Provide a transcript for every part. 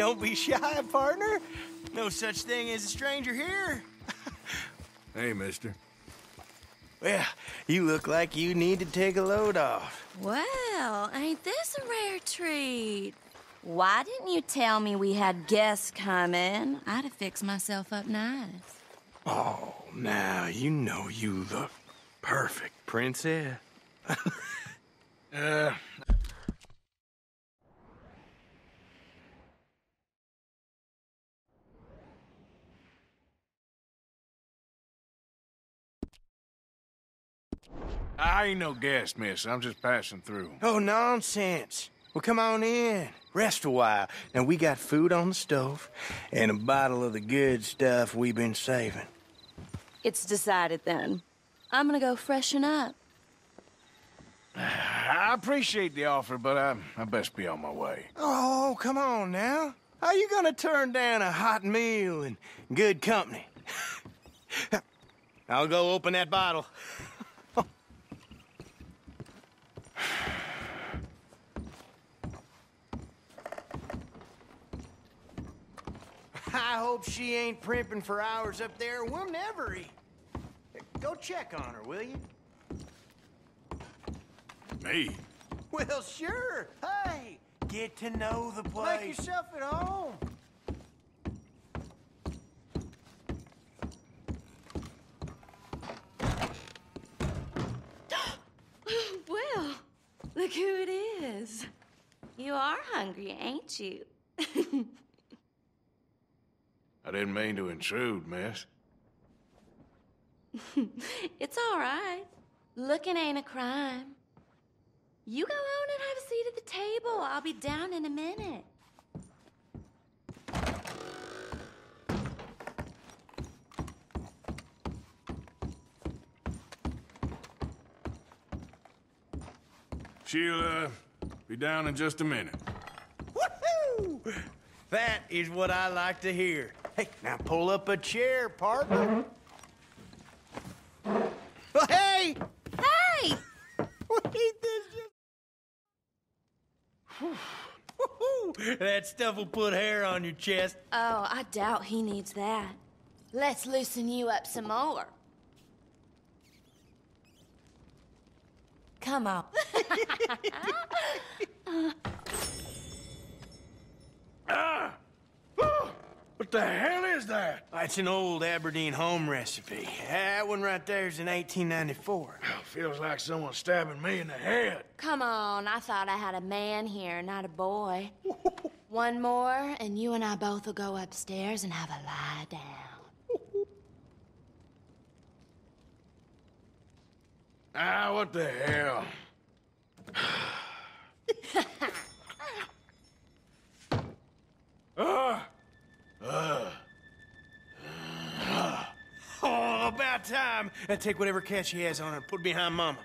don't be shy, partner. No such thing as a stranger here. Hey, mister. Well, you look like you need to take a load off. Well, ain't this a rare treat? Why didn't you tell me we had guests coming? I'd have fixed myself up nice. Oh, now you know you look perfect, princess. Uh, I ain't no guest, miss. I'm just passing through. Oh, nonsense. Well, come on in. Rest a while. Now, we got food on the stove and a bottle of the good stuff we've been saving. It's decided then. I'm gonna go freshen up. I appreciate the offer, but I, I best be on my way. Oh, come on now. How you gonna turn down a hot meal and good company? I'll go open that bottle. I hope she ain't primping for hours up there. We'll never eat. Go check on her, will you? Me? Well, sure. Hey, get to know the place. Make yourself at home. Look who it is. You are hungry, ain't you? I didn't mean to intrude, miss. it's all right. Looking ain't a crime. You go on and have a seat at the table. I'll be down in a minute. She'll, uh, be down in just a minute. Woohoo! That is what I like to hear. Hey, now pull up a chair, partner. Oh, hey! Hey! Wait, this just... That stuff will put hair on your chest. Oh, I doubt he needs that. Let's loosen you up some more. Come on. Ah! Oh, what the hell is that? It's an old Aberdeen home recipe. That one right there is in 1894. Oh, feels like someone stabbing me in the head. Come on, I thought I had a man here, not a boy. One more, and you and I both will go upstairs and have a lie down. Ah, what the hell? Ah! Oh, about time. Now take whatever cat she has on her and put it behind Mama.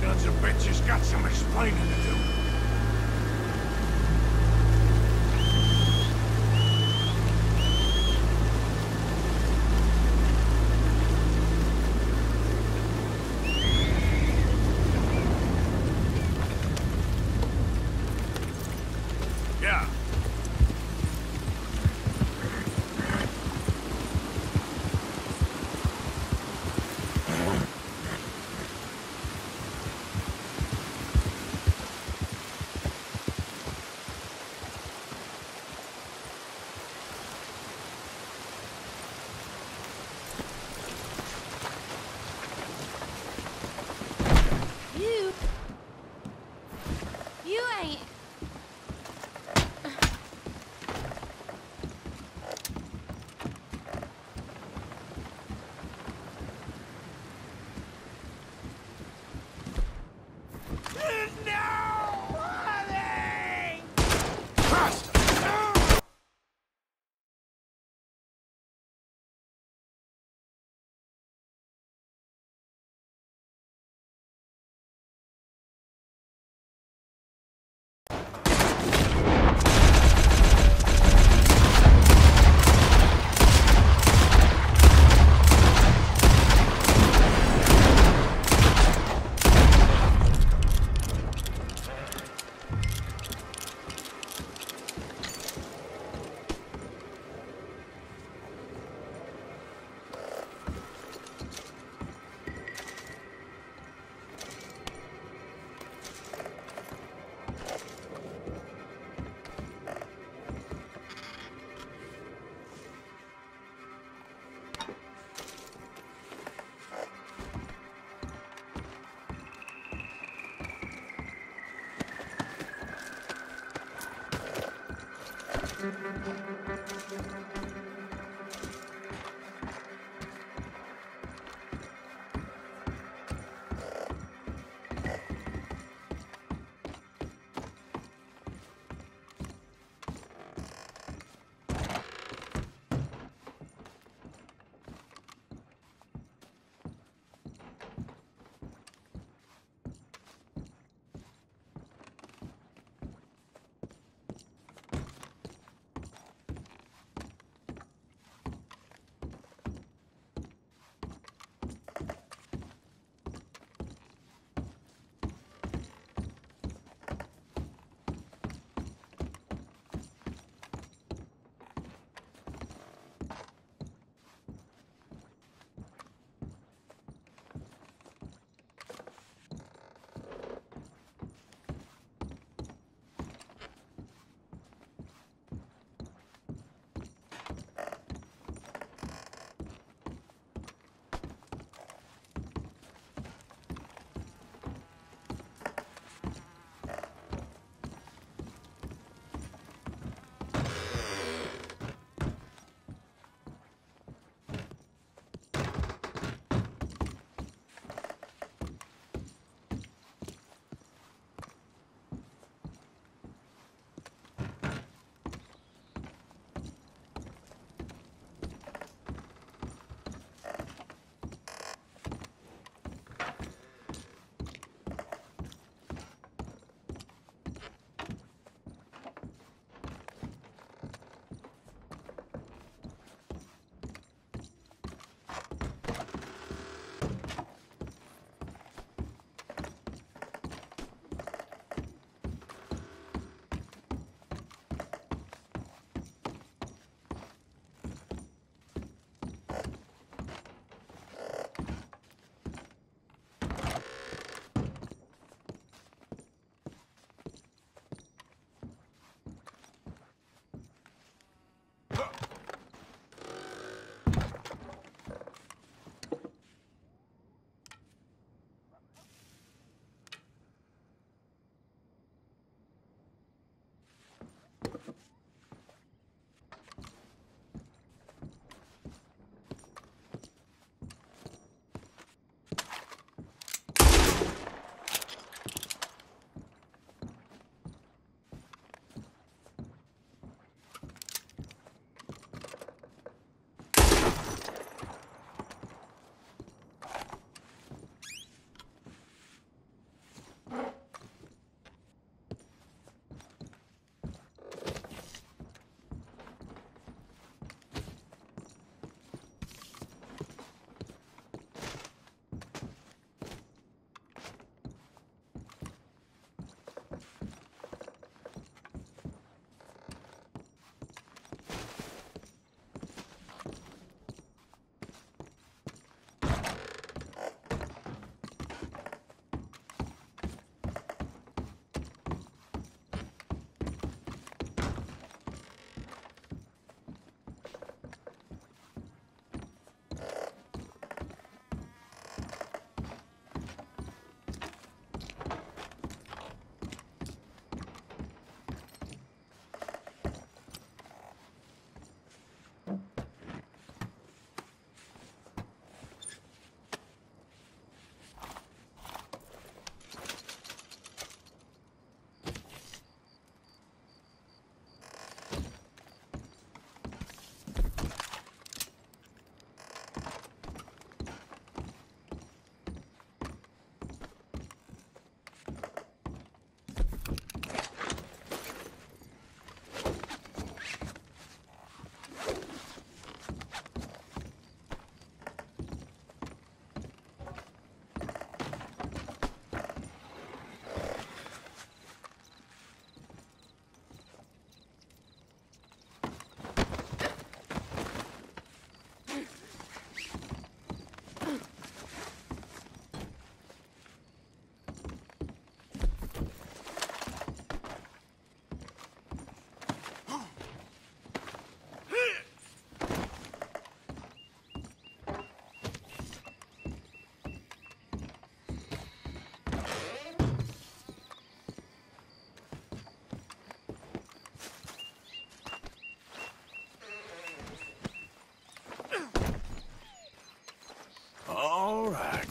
Guns and bitches got some explaining to do.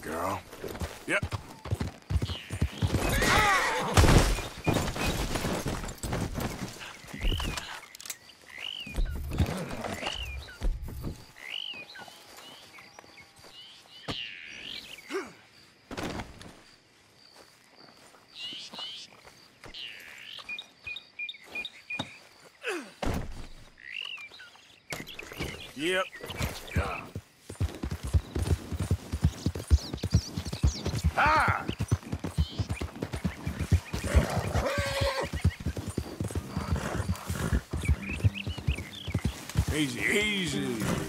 Girl. Yep. Yep. Easy, easy.